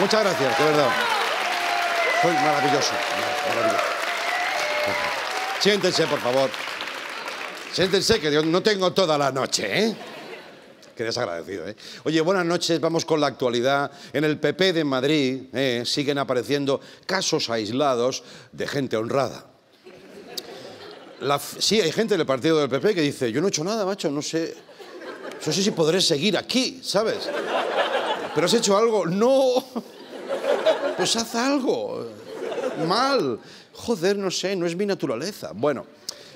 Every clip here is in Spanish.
Muchas gracias, de verdad. Soy maravilloso, maravilloso. Siéntense, por favor. Siéntense, que yo no tengo toda la noche, ¿eh? Qué desagradecido, ¿eh? Oye, buenas noches, vamos con la actualidad. En el PP de Madrid ¿eh? siguen apareciendo casos aislados de gente honrada. Sí, hay gente del partido del PP que dice, yo no he hecho nada, macho, no sé, no sé si podré seguir aquí, ¿sabes? ¿Pero has hecho algo? No. Pues haz algo. Mal. Joder, no sé, no es mi naturaleza. Bueno,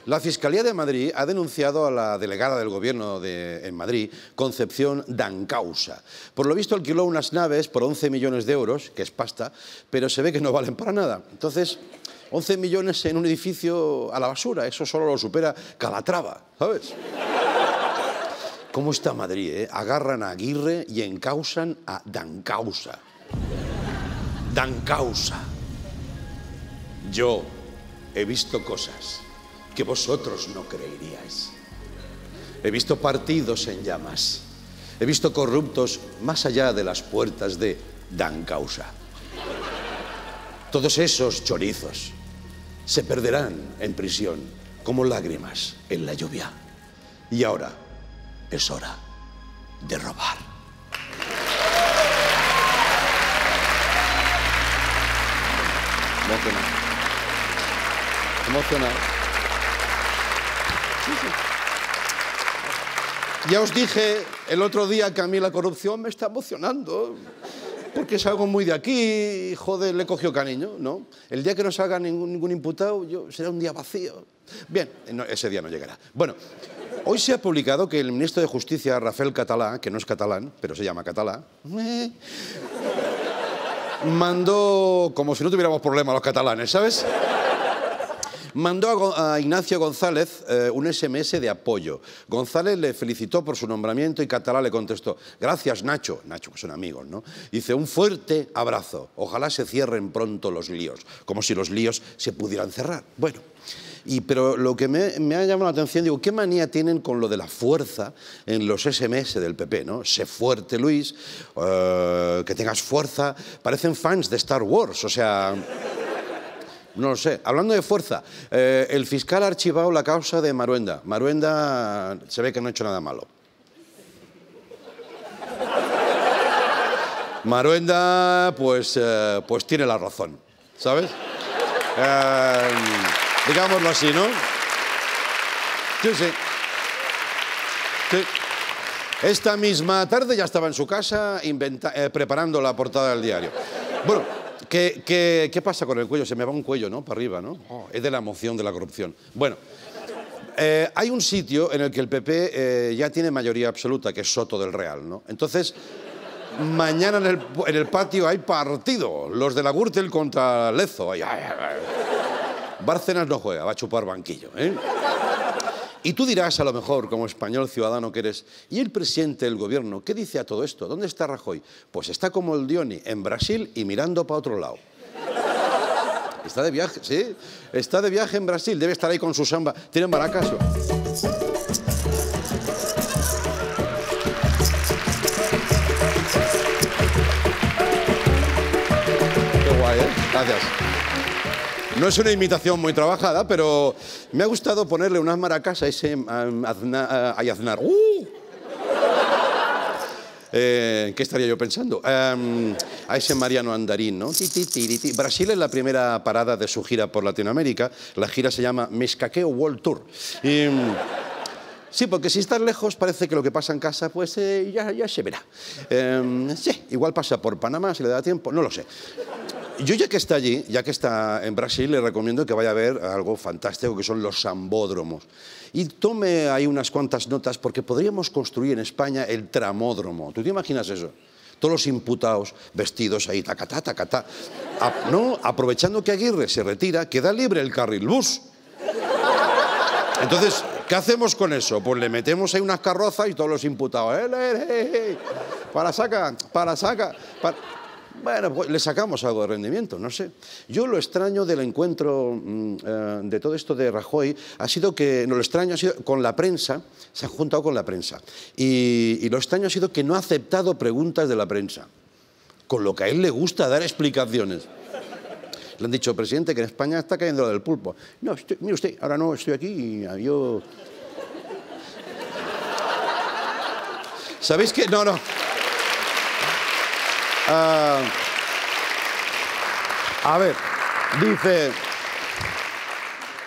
la Fiscalía de Madrid ha denunciado a la delegada del gobierno de, en Madrid, Concepción Dancausa. Por lo visto alquiló unas naves por 11 millones de euros, que es pasta, pero se ve que no valen para nada. Entonces, 11 millones en un edificio a la basura, eso solo lo supera Calatrava, ¿sabes? ¿Cómo está Madrid? eh? Agarran a Aguirre y encausan a Dancausa. Dancausa. Yo he visto cosas que vosotros no creeríais. He visto partidos en llamas. He visto corruptos más allá de las puertas de Dancausa. Todos esos chorizos se perderán en prisión como lágrimas en la lluvia. Y ahora es hora de robar. Emocionado. Emocionado. Sí, sí. Ya os dije el otro día que a mí la corrupción me está emocionando. Porque es algo muy de aquí, y, joder, le cogió cariño, ¿no? El día que no salga ningún, ningún imputado, yo, será un día vacío. Bien, ese día no llegará. Bueno, hoy se ha publicado que el ministro de Justicia, Rafael Catalá, que no es catalán, pero se llama Catalá, eh, mandó, como si no tuviéramos problemas los catalanes, ¿sabes? Mandó a Ignacio González eh, un SMS de apoyo. González le felicitó por su nombramiento y Catalá le contestó, gracias Nacho, Nacho que son amigos, ¿no? Dice, un fuerte abrazo, ojalá se cierren pronto los líos, como si los líos se pudieran cerrar. Bueno, y, pero lo que me, ha llamado la atención, digo, ¿qué manía tienen con lo de la fuerza en los SMS del PP, ¿no? Sé fuerte, Luis, eh, que tengas fuerza. Parecen fans de Star Wars, o sea... No lo sé. Hablando de fuerza, eh, el fiscal ha archivado la causa de Maruenda. Maruenda se ve que no ha hecho nada malo. Maruenda, pues, eh, pues tiene la razón, ¿sabes? Digámoslo así, ¿no? Sí, sí. Esta misma tarde ya estaba en su casa eh, preparando la portada del diario. Bueno, ¿qué, pasa con el cuello? Se me va un cuello, ¿no? Para arriba, ¿no? Oh, es de la emoción de la corrupción. Bueno, eh, hay un sitio en el que el PP eh, ya tiene mayoría absoluta, que es Soto del Real, ¿no? Entonces, mañana en el, en el patio hay partido. Los de la Gürtel contra Lezo. Ay, ay, ay. Bárcenas no juega, va a chupar banquillo, ¿eh? Y tú dirás, a lo mejor, como español ciudadano que eres, ¿y el presidente del gobierno qué dice a todo esto? ¿Dónde está Rajoy? Pues está como el Dioni, en Brasil y mirando para otro lado. Está de viaje, sí. Está de viaje en Brasil, debe estar ahí con su samba. ¿Tienen maracas? Qué guay, ¿eh? Gracias. No es una imitación muy trabajada, pero me ha gustado ponerle unas maracas a ese um, Azna- a Aznar. ¡Uh! Eh, ¿Qué estaría yo pensando? Em, a ese Mariano Andarín, ¿no? Brasil es la primera parada de su gira por Latinoamérica. La gira se llama Mescaqueo World Tour. Mm, sí, porque si estás lejos parece que lo que pasa en casa, pues eh, ya, ya se verá. Em, sí, igual pasa por Panamá, si le da tiempo, no lo sé. Yo ya que está allí, ya que está en Brasil, le recomiendo que vaya a ver algo fantástico que son los sambódromos. Y tome ahí unas cuantas notas porque podríamos construir en España el tramódromo. ¿Tú te imaginas eso? Todos los imputados vestidos ahí, tacatá, tacatá. No, aprovechando que Aguirre se retira, queda libre el carril bus. Entonces, ¿qué hacemos con eso? Pues le metemos ahí unas carrozas y todos los imputados. ¡eh, eh, eh! Para saca, para saca. Bueno, pues le sacamos algo de rendimiento, no sé. Yo lo extraño del encuentro mm, eh, de todo esto de Rajoy ha sido que, no, lo extraño ha sido con la prensa, se ha juntado con la prensa. Y, y lo extraño ha sido que no ha aceptado preguntas de la prensa. con lo que a él le gusta dar explicaciones. Le han dicho, presidente, que en España está cayendo lo del pulpo. No, mire usted, ahora no, estoy aquí y yo... ¿Sabéis qué? No, no. Ah, a ver, dice...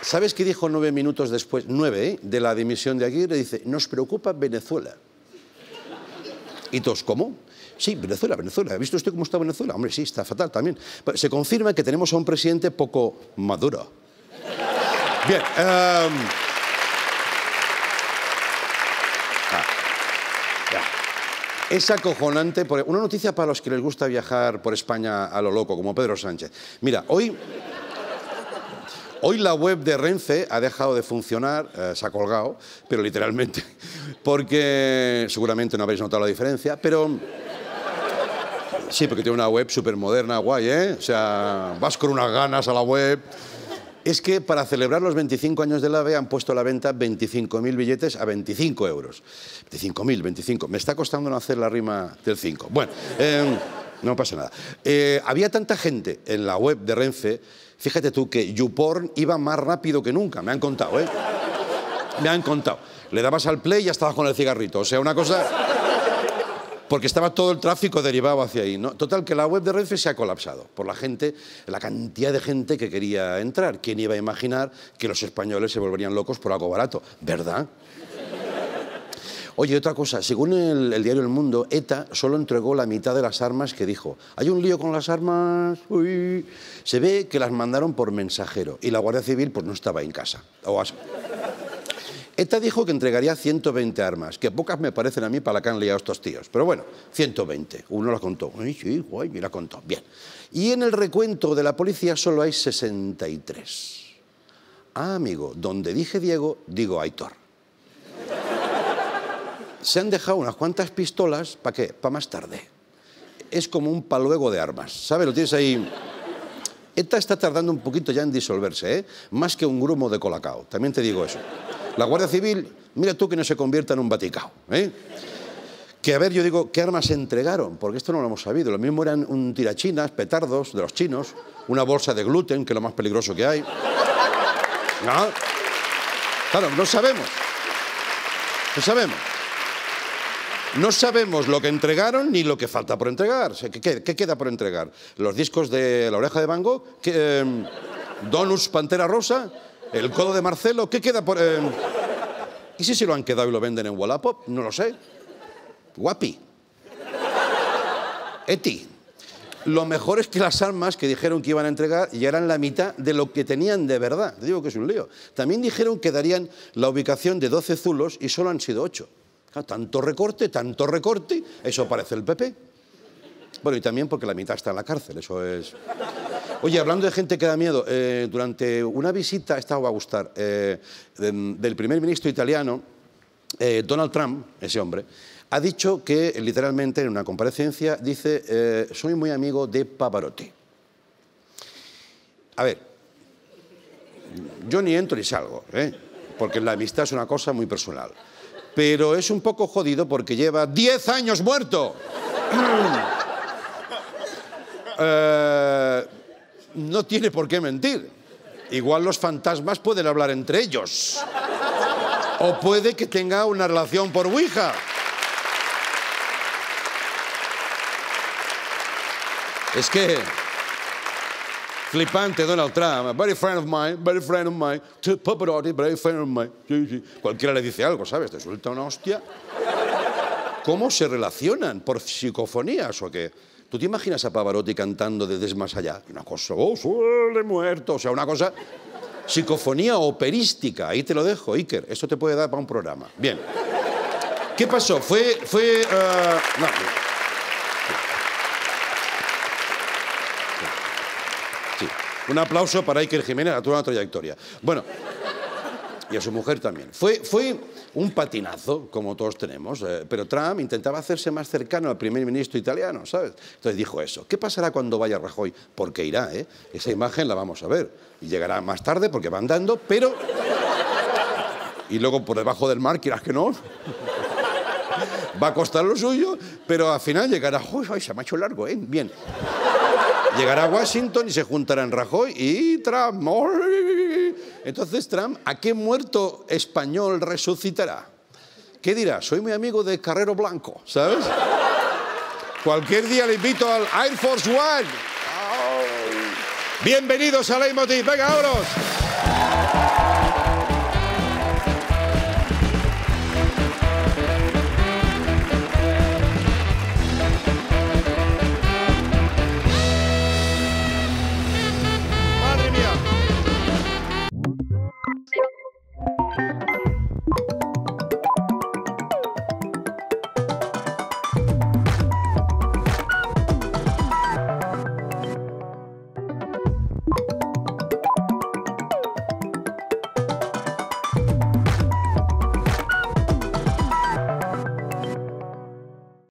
¿Sabes qué dijo nueve minutos después, nueve, eh, de la dimisión de Aguirre? Dice, nos preocupa Venezuela. ¿Y todos cómo? Sí, Venezuela, Venezuela. ¿Ha visto usted cómo está Venezuela? Hombre, sí, está fatal también. se confirma que tenemos a un presidente poco maduro. Bien. Um... Es acojonante. Una noticia para los que les gusta viajar por España a lo loco, como Pedro Sánchez. Mira, hoy, hoy la web de Renfe ha dejado de funcionar, eh, se ha colgado, pero literalmente, porque seguramente no habéis notado la diferencia, pero Sí, porque tiene una web súper moderna, guay, ¿eh? O sea, vas con unas ganas a la web. Es que para celebrar los 25 años del AVE han puesto a la venta 25.000 billetes a 25 euros. 25.000, 25. Me está costando no hacer la rima del 5. Bueno, em, no pasa nada. Eh, había tanta gente en la web de Renfe, fíjate tú que YouPorn iba más rápido que nunca, me han contado, ¿eh? Me han contado. Le dabas al play y ya estabas con el cigarrito. O sea, una cosa porque estaba todo el tráfico derivado hacia ahí. ¿no? Total, que la web de Renfe se ha colapsado por la gente, la cantidad de gente que quería entrar. ¿Quién iba a imaginar que los españoles se volverían locos por algo barato? ¿Verdad? Oye, otra cosa, según el, diario El Mundo, ETA solo entregó la mitad de las armas que dijo. Hay un lío con las armas, uy. Se ve que las mandaron por mensajero y la Guardia Civil pues no estaba en casa. O ETA dijo que entregaría 120 armas, que pocas me parecen a mí para la que han liado estos tíos. Pero bueno, 120. Uno la contó. Ay, sí, guay, me la contó. Bien. Y en el recuento de la policía solo hay 63. Ah, amigo, donde dije Diego, digo Aitor. Se han dejado unas cuantas pistolas, ¿para qué? Para más tarde. Es como un paluego de armas, ¿sabes? Lo tienes ahí... ETA está tardando un poquito ya en disolverse, ¿eh? Más que un grumo de colacao, también te digo eso. La Guardia Civil, mira tú que no se convierta en un Vaticano. ¿eh? Que a ver, yo digo, ¿qué armas se entregaron? Porque esto no lo hemos sabido. Lo mismo eran un tirachinas, petardos de los chinos, una bolsa de gluten, que es lo más peligroso que hay. Claro, no sabemos. No sabemos. No sabemos lo que entregaron ni lo que falta por entregar. ¿Qué, queda por entregar? ¿Los discos de La Oreja de Van Gogh? ¿Donus Pantera Rosa? ¿El codo de Marcelo? ¿Qué queda por...? Eh? ¿Y si se lo han quedado y lo venden en Wallapop? No lo sé. Guapi. Eti. Lo mejor es que las armas que dijeron que iban a entregar ya eran la mitad de lo que tenían de verdad. Te digo que es un lío. También dijeron que darían la ubicación de 12 zulos y solo han sido 8. tanto recorte, tanto recorte, eso parece el PP. Bueno, y también porque la mitad está en la cárcel, eso es... Oye, hablando de gente que da miedo, eh, durante una visita, esta va a gustar, eh, del primer ministro italiano, eh, Donald Trump, ese hombre, ha dicho que literalmente en una comparecencia dice, soy muy amigo de Pavarotti. A ver, yo ni entro ni salgo, porque la amistad es una cosa muy personal. Pero es un poco jodido porque lleva 10 años muerto. eh, no tiene por qué mentir. Igual los fantasmas pueden hablar entre ellos. O puede que tenga una relación por Ouija. Es que flipante Donald Trump, very friend of mine, very friend of mine, Paparotti, very friend of mine. Cualquiera le dice algo, ¿sabes? Te suelta una hostia. ¿Cómo se relacionan? ¿Por psicofonías o qué? ¿Tú te imaginas a Pavarotti cantando desde más allá? Una cosa, oh, suele muerto, o sea, una cosa psicofonía operística, ahí te lo dejo, Iker, esto te puede dar para un programa. Bien. ¿Qué pasó? Fue, fue, uh... no. Sí. Un aplauso para Iker Jiménez a toda una trayectoria. Bueno, y a su mujer también. Fue, fue un patinazo, como todos tenemos, eh, pero Trump intentaba hacerse más cercano al primer ministro italiano, ¿sabes? Entonces dijo eso. ¿Qué pasará cuando vaya Rajoy? Porque irá, ¿eh? Esa imagen la vamos a ver. Llegará más tarde porque va andando, pero... Y luego por debajo del mar, quieras que no. Va a costar lo suyo, pero al final llegará... Uy, ay, se me ha hecho largo, ¿eh? Bien. Llegará a Washington y se juntarán Rajoy y Trump. Entonces Trump, ¿a qué muerto español resucitará? ¿Qué dirá? Soy muy amigo de Carrero Blanco, ¿sabes? Cualquier día le invito al Air Force One. Bienvenidos a Leitmotiv. Venga, vámonos.